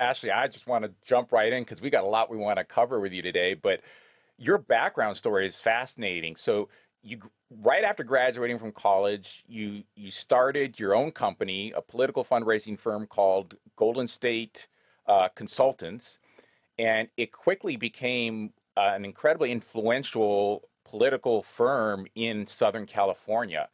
Ashley, I just want to jump right in because we got a lot we want to cover with you today. But your background story is fascinating. So you right after graduating from college, you you started your own company, a political fundraising firm called Golden State uh, Consultants, and it quickly became uh, an incredibly influential political firm in Southern California.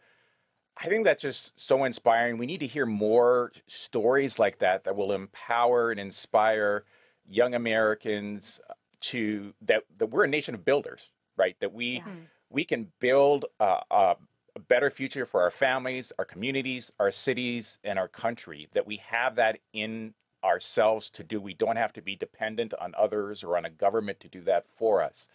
I think that's just so inspiring. We need to hear more stories like that that will empower and inspire young Americans uh, to that that we're a nation of builders, right? That we yeah. Mm-hmm. we can build a, a, a better future for our families, our communities, our cities, and our country. That we have that in ourselves to do. We don't have to be dependent on others or on a government to do that for us.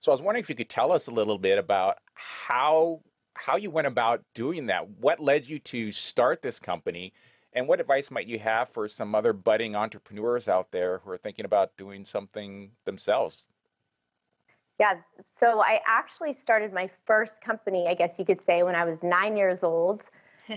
So I was wondering if you could tell us a little bit about how how you went about doing that. What led you to start this company? And what advice might you have for some other budding entrepreneurs out there who are thinking about doing something themselves? Yeah, so I actually started my first company, I guess you could say, when I was nine years old.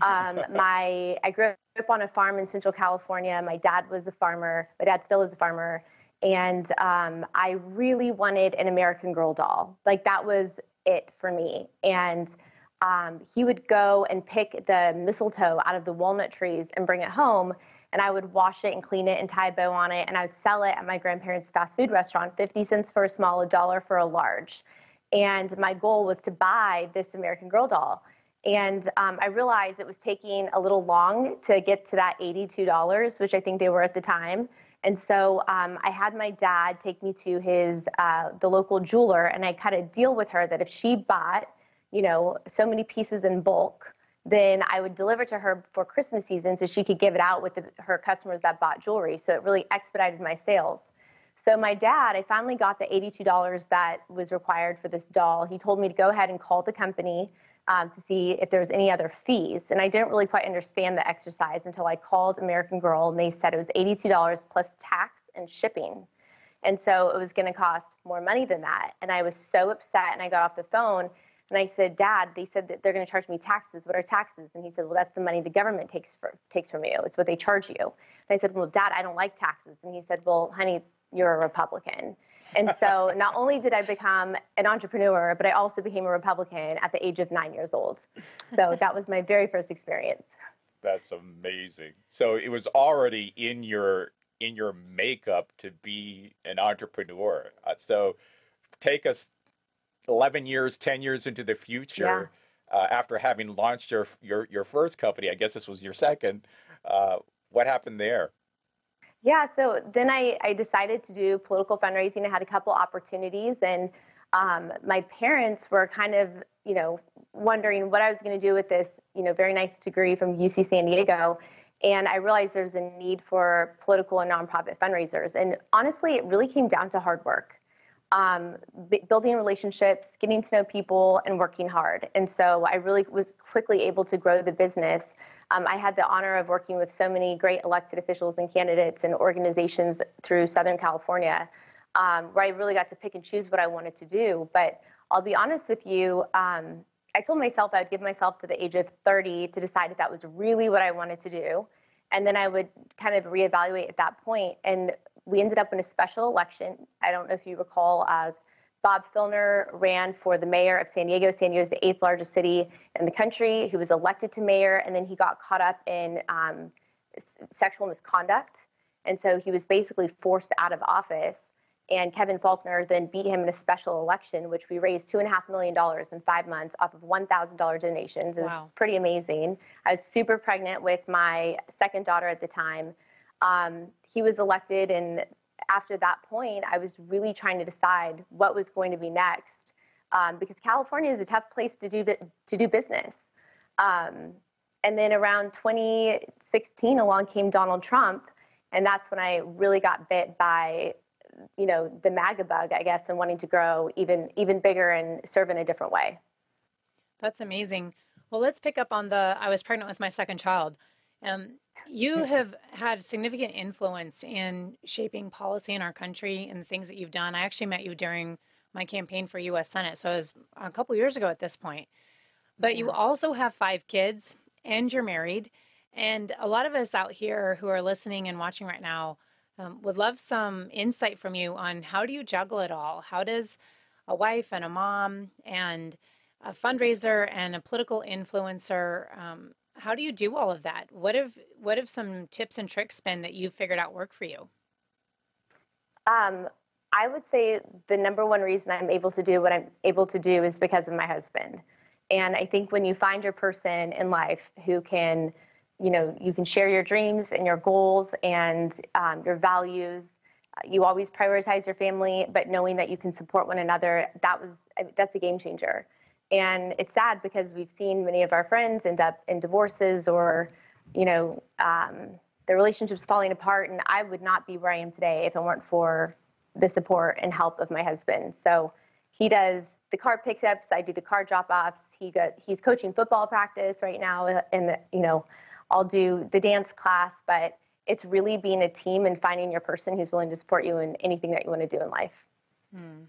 Um, my I grew up on a farm in Central California. My dad was a farmer. My dad still is a farmer, and um, I really wanted an American Girl doll. Like that was it for me. And um, he would go and pick the mistletoe out of the walnut trees and bring it home. And I would wash it and clean it and tie a bow on it. And I would sell it at my grandparents' fast food restaurant 50 cents for a small, a dollar for a large. And my goal was to buy this American Girl doll. And um, I realized it was taking a little long to get to that $82, which I think they were at the time. And so um, I had my dad take me to his uh, the local jeweler, and I cut a deal with her that if she bought you know, so many pieces in bulk, then I would deliver to her for Christmas season so she could give it out with the, her customers that bought jewelry. So it really expedited my sales. So my dad, I finally got the $82 that was required for this doll. He told me to go ahead and call the company um, to see if there was any other fees. And I didn't really quite understand the exercise until I called American Girl and they said it was $82 plus tax and shipping. And so it was going to cost more money than that. And I was so upset and I got off the phone and I said, Dad, they said that they're going to charge me taxes. What are taxes? And he said, Well, that's the money the government takes for, takes from you. It's what they charge you. And I said, Well, Dad, I don't like taxes. And he said, Well, honey, you're a Republican. And so not only did I become an entrepreneur, but I also became a Republican at the age of nine years old. So that was my very first experience. That's amazing. So it was already in your in your makeup to be an entrepreneur. Uh, so take us 11 years, 10 years into the future, yeah. uh, after having launched your, your, your first company, I guess this was your second, uh, what happened there? Yeah, so then I, I decided to do political fundraising. I had a couple opportunities, and um, my parents were kind of, you know, wondering what I was going to do with this, you know, very nice degree from UC San Diego. And I realized there's a need for political and nonprofit fundraisers. And honestly, it really came down to hard work um, b- building relationships, getting to know people, and working hard. And so I really was quickly able to grow the business. Um, I had the honor of working with so many great elected officials and candidates and organizations through Southern California, um, where I really got to pick and choose what I wanted to do. But I'll be honest with you, um, I told myself I would give myself to the age of 30 to decide if that was really what I wanted to do. And then I would kind of reevaluate at that point. And we ended up in a special election. I don't know if you recall, uh, Bob Filner ran for the mayor of San Diego. San Diego is the eighth largest city in the country. He was elected to mayor, and then he got caught up in um, sexual misconduct. And so he was basically forced out of office. And Kevin Faulconer then beat him in a special election, which we raised $2.5 million in five months off of $1,000 donations. It wow. was pretty amazing. I was super pregnant with my second daughter at the time. Um, he was elected, and after that point, I was really trying to decide what was going to be next um, because California is a tough place to do to do business. Um, and then around 2016, along came Donald Trump, and that's when I really got bit by, you know, the MAGA bug, I guess, and wanting to grow even even bigger and serve in a different way. That's amazing. Well, let's pick up on the. I was pregnant with my second child. Um, you have had significant influence in shaping policy in our country and the things that you've done. I actually met you during my campaign for U.S. Senate, so it was a couple years ago at this point. But you also have five kids and you're married. And a lot of us out here who are listening and watching right now Um, would love some insight from you on how do you juggle it all? How does a wife and a mom and a fundraiser and a political influencer um, how do you do all of that? What have what have some tips and tricks been that you've figured out work for you? Um, I would say the number one reason I'm able to do what I'm able to do is because of my husband. And I think when you find your person in life who can, you know, you can share your dreams and your goals and um, your values. You always prioritize your family, but knowing that you can support one another, that was that's a game changer. And it's sad because we've seen many of our friends end up in divorces or, you know, um, their relationships falling apart. And I would not be where I am today if it weren't for the support and help of my husband. So he does the car pickups. I do the car drop offs. He got he's coaching football practice right now, and you know, I'll do the dance class. But it's really being a team and finding your person who's willing to support you in anything that you want to do in life. Hmm.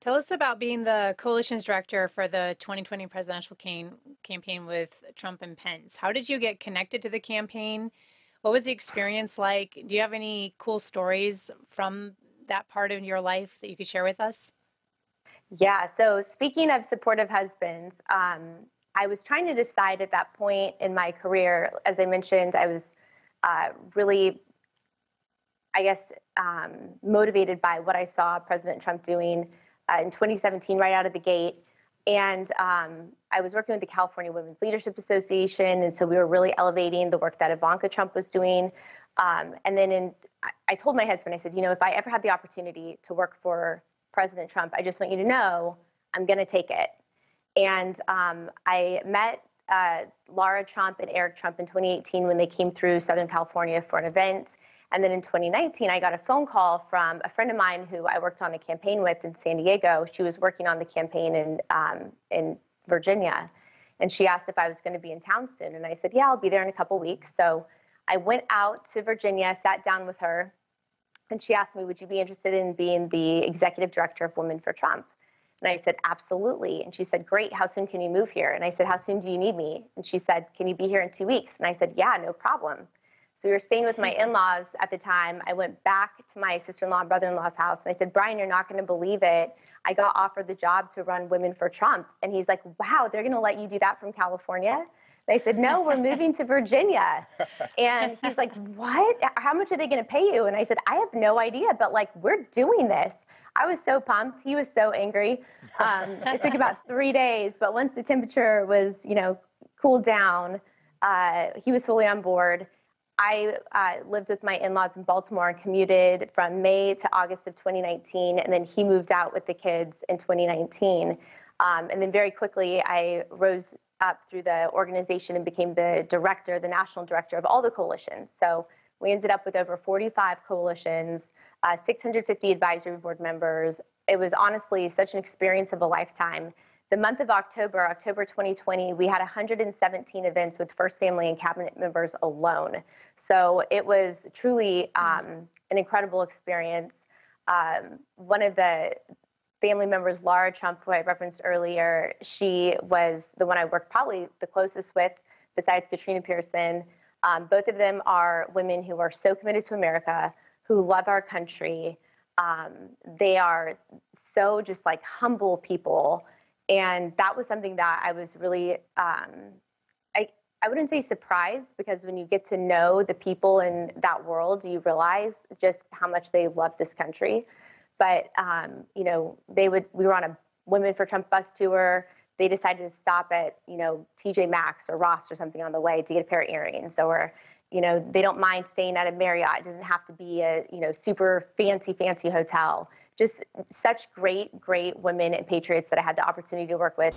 Tell us about being the coalitions director for the 2020 presidential campaign with Trump and Pence. How did you get connected to the campaign? What was the experience like? Do you have any cool stories from that part of your life that you could share with us? Yeah. So speaking of supportive husbands, um, I was trying to decide at that point in my career. As I mentioned, I was uh, really, I guess, um, motivated by what I saw President Trump doing uh, in 2017, right out of the gate. And um, I was working with the California Women's Leadership Association, and so we were really elevating the work that Ivanka Trump was doing. Um, and then in, I told my husband, I said, you know, if I ever have the opportunity to work for President Trump, I just want you to know I'm going to take it. And um, I met uh, Lara Trump and Eric Trump in 2018 when they came through Southern California for an event. And then in 2019, I got a phone call from a friend of mine who I worked on a campaign with in San Diego. She was working on the campaign in um, in Virginia, and she asked if I was going to be in town soon. And I said, "Yeah, I'll be there in a couple weeks." So I went out to Virginia, sat down with her, and she asked me, "Would you be interested in being the executive director of Women for Trump?" And I said, absolutely. And she said, great. How soon can you move here? And I said, how soon do you need me? And she said, can you be here in two weeks? And I said, yeah, no problem. So we were staying with my in-laws at the time. I went back to my sister-in-law and brother-in-law's house, and I said, Brian, you're not going to believe it. I got offered the job to run Women for Trump. And he's like, wow, they're going to let you do that from California? And I said, no, we're moving to Virginia. And he's like, what? How much are they going to pay you? And I said, I have no idea, but like, we're doing this. I was so pumped. He was so angry. Um, it took about three days, but once the temperature was, you know, cooled down, uh, he was fully on board. I uh, lived with my in laws in Baltimore and commuted from May to August of 2019. And then he moved out with the kids in 2019. Um, and then very quickly, I rose up through the organization and became the director, the national director of all the coalitions. So we ended up with over 45 coalitions, uh, 650 advisory board members. It was honestly such an experience of a lifetime the month of October, October 2020, we had 117 events with First Family and cabinet members alone. So it was truly um, an incredible experience. Um, one of the family members, Lara Trump, who I referenced earlier, she was the one I worked probably the closest with, besides Katrina Pearson. Um, both of them are women who are so committed to America, who love our country. Um, they are so just like humble people and that was something that I was really, um, I, I wouldn't say surprised because when you get to know the people in that world, you realize just how much they love this country. But, um, you know, they would, we were on a Women for Trump bus tour. They decided to stop at, you know, TJ Maxx or Ross or something on the way to get a pair of earrings. We're, you know, they don't mind staying at a Marriott. It doesn't have to be a, you know, super fancy, fancy hotel just such great, great women and patriots that I had the opportunity to work with.